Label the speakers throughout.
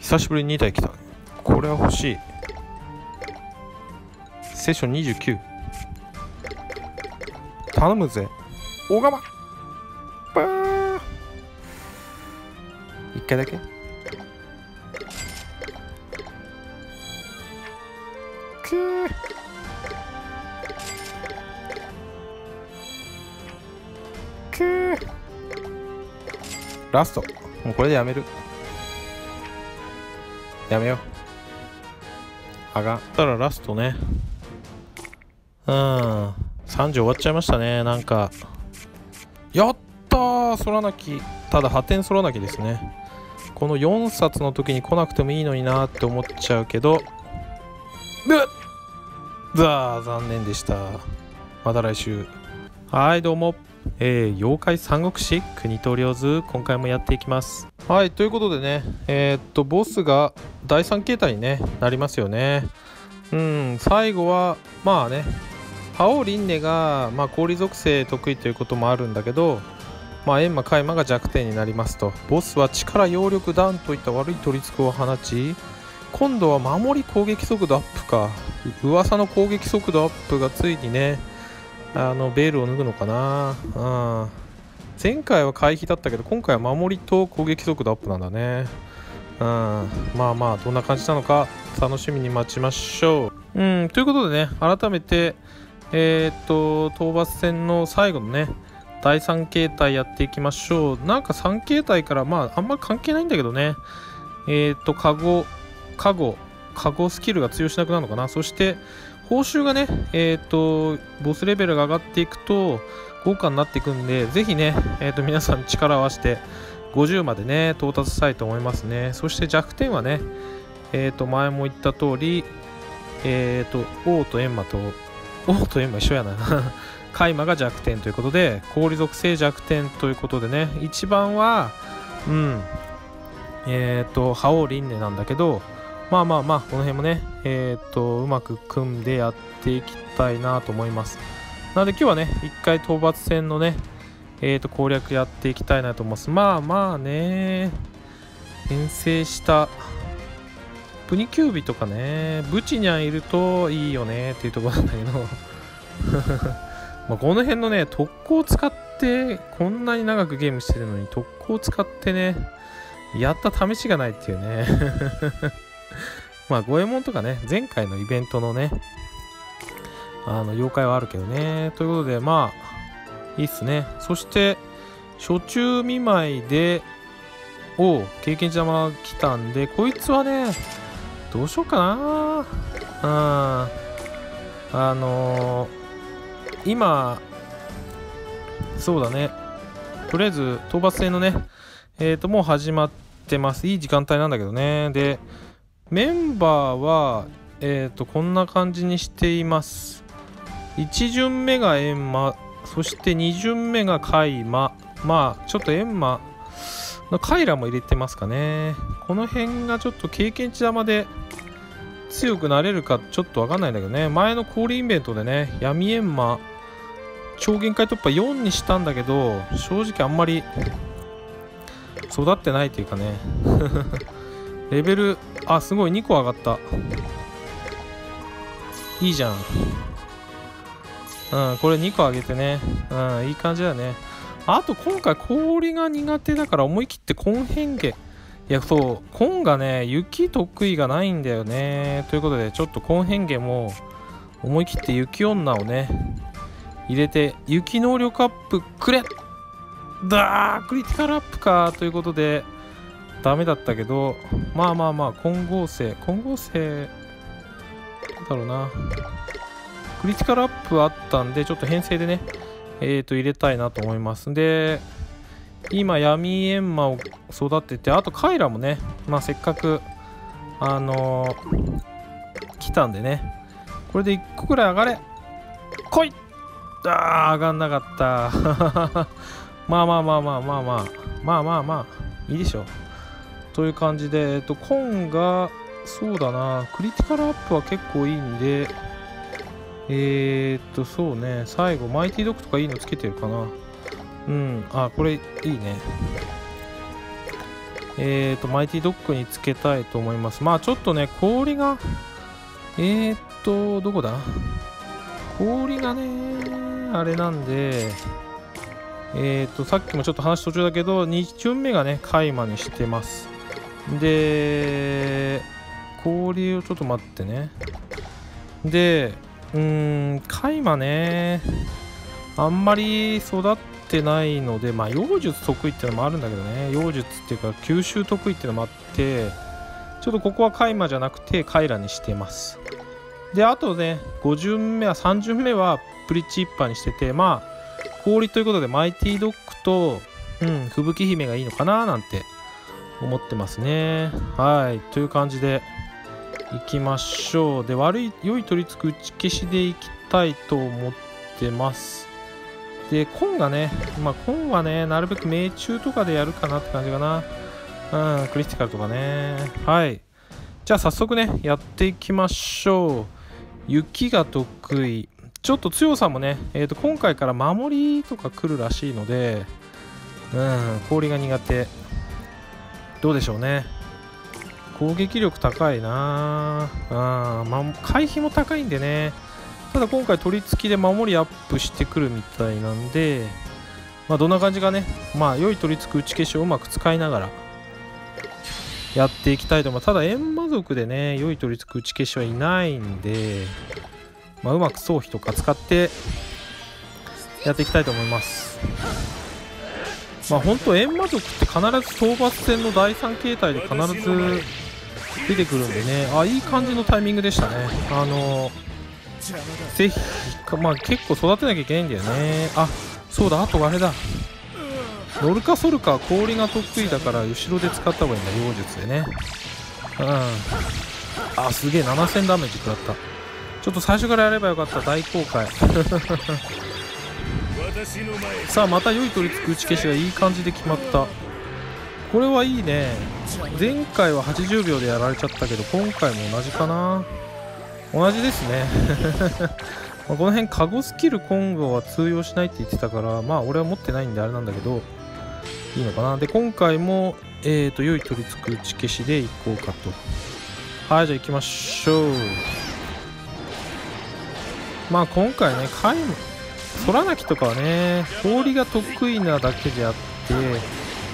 Speaker 1: 久しぶりに2体来た。これは欲しい。セッション29頼むぜ。小川バー。一回だけ。くー。くー。ラスト。もうこれでやめる。やめよう。あがったらラストね。うん。3時終わっちゃいましたね。なんか。やったー。空泣き。ただ破天空泣きですね。この4冊の時に来なくてもいいのになって思っちゃうけど。うっ。ざー残念でした。また来週。はいどうも。えー、妖怪三国志国と領図今回もやっていきます。はいということでねえー、っとボスが第3形態に、ね、なりますよね。うん最後はまあね覇王輪廻が、まあ、氷属性得意ということもあるんだけどまあ、閻魔海馬が弱点になりますと。ボスは力揚力弾といった悪い取り付くを放ち今度は守り攻撃速度アップか。噂の攻撃速度アップがついにねあのベールを脱ぐのかな。うん。前回は回避だったけど今回は守りと攻撃速度アップなんだね。うん。まあまあどんな感じなのか楽しみに待ちましょう。うん。ということでね改めてえー、っと討伐戦の最後のね第3形態やっていきましょう。なんか3形態からまああんま関係ないんだけどね。えー、っとカゴカゴカゴスキルが通用しなくなるのかな。そして報酬がね、えっ、と、ボスレベルが上がっていくと、豪華になっていくんで、ぜひね、え、ー、と、皆さん力を合わせて、50までね、到達したいと思いますね。そして弱点はね、え、ー、と、前も言った通り、えっ、と、王と閻魔と、王と閻魔一緒やな。カイマが弱点ということで、氷属性弱点ということでね、一番は、うん、えっ、と、覇王輪廻なんだけど、まあまあまあ、この辺もね、えっ、と、うまく組んでやっていきたいなと思います。なので今日はね、一回討伐戦のね、えっ、ー、と、攻略やっていきたいなと思います。まあまあね、遠征したプニキュービとかね、ブチニャンいるといいよねっていうところなんだけど まこの辺のね、特攻を使って、こんなに長くゲームしてるのに特攻を使ってね、やった試しがないっていうね まあ、五右衛門とかね、前回のイベントのね、あの、妖怪はあるけどね。ということで、まあ、いいっすね。そして、初中見舞いで、お経験値玉来たんで、こいつはね、どうしようかなうん。あのー、今、そうだね。とりあえず、討伐戦のね、えっ、ー、と、もう始まってます。いい時間帯なんだけどね。で、メンバーは、えっ、ー、と、こんな感じにしています。1巡目がエンマ、そして2巡目がカイマ。まあ、ちょっとエンマのカイラも入れてますかね。この辺がちょっと経験値玉で強くなれるかちょっとわかんないんだけどね。前の氷イベントでね、闇エンマ、超限界突破4にしたんだけど、正直あんまり育ってないというかね。レベルあすごい2個上がったいいじゃんうんこれ2個上げてね。うんいい感じだね。あと今回氷が苦手だから思い切ってコン変化いやそうコンがね雪得意がないんだよね。ということでちょっとコン変化も思い切って雪女をね入れて雪能力アップくれ。だークリティカルアップか。ということでダメだったけど、まあまあまあ、混合性、混合性、どうだろうな。クリティカルアップあったんで、ちょっと編成でね、えっ、ー、と、入れたいなと思います。で、今、闇エンマを育てて、あと、カイラもね、まあ、せっかく、あのー、来たんでね、これで1個くらい上がれ来いあー、上がんなかった。まあまあまあまあまあまあ、まあまあまあ、いいでしょう。という感じで、えっと、コンが、そうだな、クリティカルアップは結構いいんで、えー、っと、そうね、最後、マイティドッグとかいいのつけてるかな。うん、あ、これいいね。えーと、マイティドッグにつけたいと思います。まあちょっとね、氷が、えーと、どこだ？氷がね、あれなんで、えーと、さっきもちょっと話途中だけど、2巡目がね、カイマにしてます。で、氷をちょっと待ってね。で、うーん、カイマね、あんまり育ってないので、まあ、妖術得意ってのもあるんだけどね、妖術っていうか、吸収得意ってのもあって、ちょっとここはカイマじゃなくて、カイラにしてます。で、あとね、5巡目は、3巡目はプリッチッパーにしてて、まあ、氷ということで、マイティドッグと、うん、吹雪姫がいいのかななんて思ってますね。はい、という感じで、いきましょう。で、悪い、良い取り付く打ち消しでいきたいと思ってます。で、コンがね、まあ、コンはね、なるべく命中とかでやるかなって感じかな。うん、クリティカルとかね。はい。じゃあ早速ね、やっていきましょう。雪が得意。ちょっと強さもね、えー、と今回から守りとか来るらしいので、うん、氷が苦手。どうでしょうね。攻撃力高いなあ、まあ、回避も高いんでね。ただ今回取り付きで守りアップしてくるみたいなんで、まあ、どんな感じかね、まあ、良い取り付く打ち消しをうまく使いながらやっていきたいと思います。ただ、閻魔族でね、良い取り付く打ち消しはいないんで、まあ、うまく装備とか使ってやっていきたいと思います。まあ、本当閻魔族って必ず討伐戦の第3形態で必ず出てくるんでね、あ、いい感じのタイミングでしたね。あのーぜひ、まあ結構育てなきゃいけないんだよね。あ、そうだ、あとあれだ。ノルカソルカ氷が得意だから後ろで使った方がいいんだ、妖術でね。うん。あ、すげえ、7000ダメージ食らった。ちょっと最初からやればよかった、大公開。さあ、また良い取り付く打ち消しがいい感じで決まった。これはいいね。前回は80秒でやられちゃったけど、今回も同じかな。同じですね まこの辺カゴスキル今後は通用しないって言ってたからまあ俺は持ってないんであれなんだけどいいのかなで今回もえーと良い取り付く打ち消しでいこうかとはいじゃあ行きましょうまあ今回ねカイム空泣きとかはね氷が得意なだけであって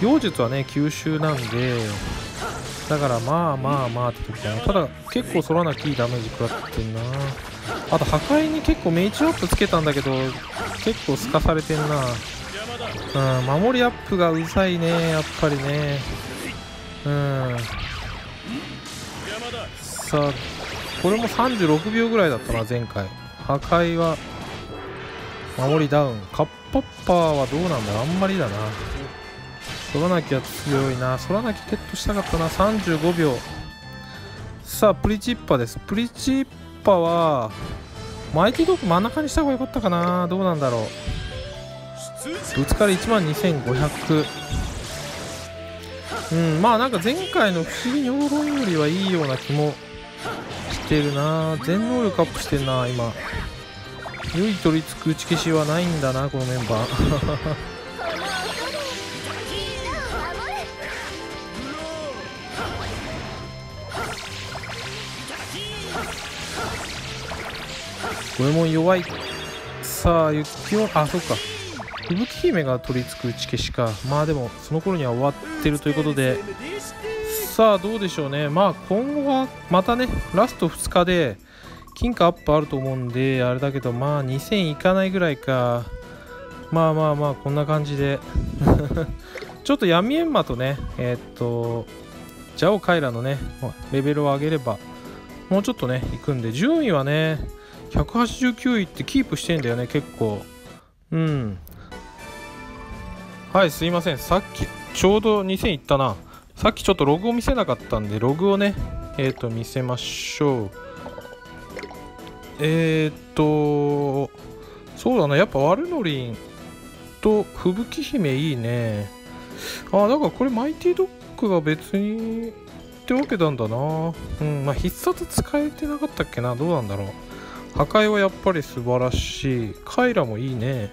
Speaker 1: 妖術はね吸収なんでだからまあまあまあって時だなただ結構空なきいダメージ食らってんな。あと破壊に結構命中アップつけたんだけど結構すかされてんな。うん守りアップがうざいねやっぱりね。うん。さあこれも36秒ぐらいだったな前回。破壊は守りダウン。カッパッパーはどうなんだ？あんまりだな。空なきは強いな。空なきゃゲットしたかったな。35秒。さあプリチッパです。プリチッパはマイティドッグ真ん中にした方が良かったかな。どうなんだろう。ぶつかり1万2500うんまあなんか前回の不思議に評論よりはいいような気もしてるな。全能力アップしてるな今。良い取り付く打ち消しはないんだなこのメンバー。これも弱い。さあ雪をあそっか。吹雪姫が取り付く打ち消しか。まあでもその頃には終わってるということで。さあどうでしょうね。まあ今後はまたねラスト2日で金貨アップあると思うんであれだけどまあ2000いかないぐらいか。まあまあまあこんな感じで。ちょっと闇エンマとねえー、っとジャオカイラのねレベルを上げればもうちょっとね行くんで。順位はね189位ってキープしてんだよね結構。うん。はいすいません。さっきちょうど2000いったな。さっきちょっとログを見せなかったんでログをねえっ、ー、と見せましょう。えっ、ー、とそうだな。やっぱワルノリンと吹雪姫いいね。あだからこれマイティドッグが別にってわけなんだな。うんまあ必殺使えてなかったっけな。どうなんだろう。破壊はやっぱり素晴らしい。カイラもいいね。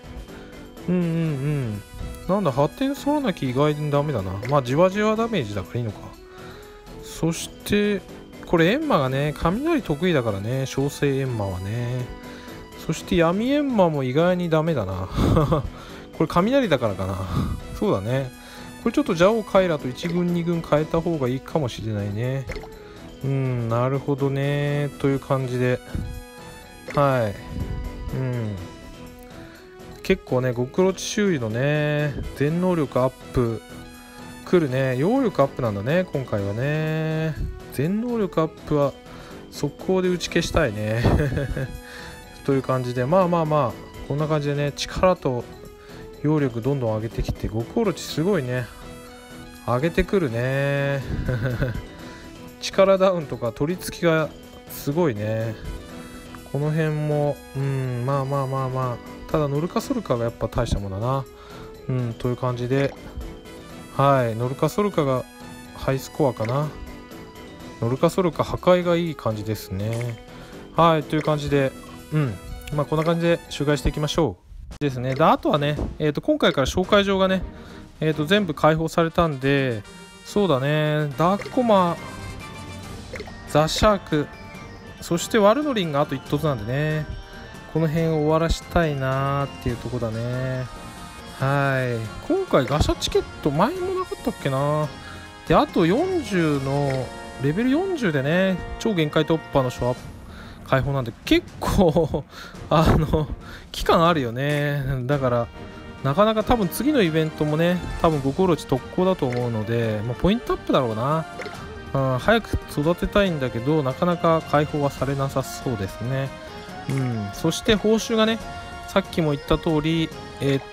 Speaker 1: うんうんうん。なんだ発展ソロなき意外にダメだな。まあじわじわダメージだからいいのか。そしてこれエンマがね雷得意だからね。小生エンマはね。そして闇エンマも意外にダメだな。これ雷だからかな。そうだね。これちょっとジャオカイラと1軍2軍変えた方がいいかもしれないね。うんなるほどね。という感じで。はい。うん。結構ね極ロチ周囲のね全能力アップ。来るね。揚力アップなんだね今回はね。全能力アップは速攻で打ち消したいね。という感じで。まあまあまあこんな感じでね力と揚力どんどん上げてきて極オロチすごいね。上げてくるね。力ダウンとか取り付きがすごいね。この辺もうんまあまあまあまあ。ただノルカソルカがやっぱ大したものだな。うんという感じで。はいノルカソルカがハイスコアかな。ノルカソルカ破壊がいい感じですね。はいという感じでうんまあこんな感じで周回していきましょう。ですね。であとはね、えー、と今回から紹介状がね、えー、と全部開放されたんでそうだね。ダークコマザ・シャークそしてワルノリンがあと1つなんでね。この辺を終わらしたいなーっていうとこだね。はい。今回ガシャチケット前もなかったっけな。であと40のレベル40でね超限界突破のショア開放なんで結構 あの期間あるよね。だからなかなか多分次のイベントもね多分5コロチ特攻だと思うので、まあ、ポイントアップだろうな、うん、早く育てたいんだけどなかなか解放はされなさそうですね。うん、そして報酬がねさっきも言った通りえー、っ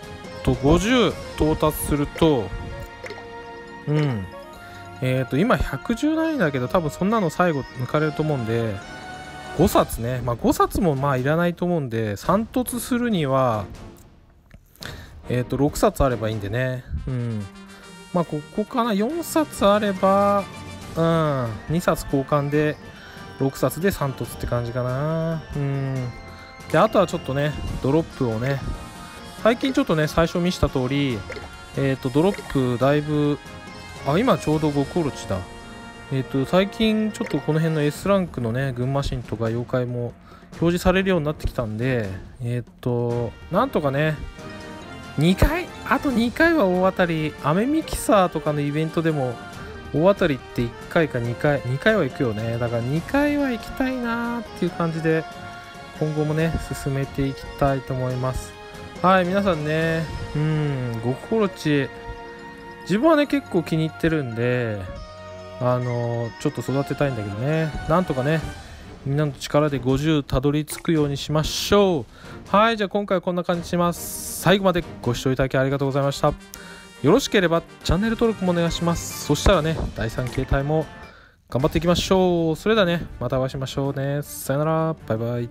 Speaker 1: と50到達するとうんえー、っと今110ないんだけど多分そんなの最後抜かれると思うんで5冊ね。まあ5冊もまあいらないと思うんで3突するにはえっと6冊あればいいんでね。うんまあここかな。4冊あればうん。2冊交換で6冊で3凸って感じかな。うん。であとはちょっとねドロップをね最近ちょっとね最初見した通りえっ、ー、とドロップだいぶあ今ちょうど5コロチだ。えっ、ー、と最近ちょっとこの辺の S ランクのね群馬神とか妖怪も表示されるようになってきたんでえっ、ー、となんとかね2回あと2回は大当たり。アメミキサーとかのイベントでも大当たりって1回か2回2回は行くよね。だから2回は行きたいなーっていう感じで今後もね進めていきたいと思います。はい皆さんねうんご心地自分はね結構気に入ってるんであの、ちょっと育てたいんだけどね。なんとかねみんなの力で50たどり着くようにしましょう。はいじゃあ今回はこんな感じします。最後までご視聴いただきありがとうございました。よろしければチャンネル登録もお願いします。そしたらね、第3形態も頑張っていきましょう。それではね、またお会いしましょうね。さよなら、バイバイ。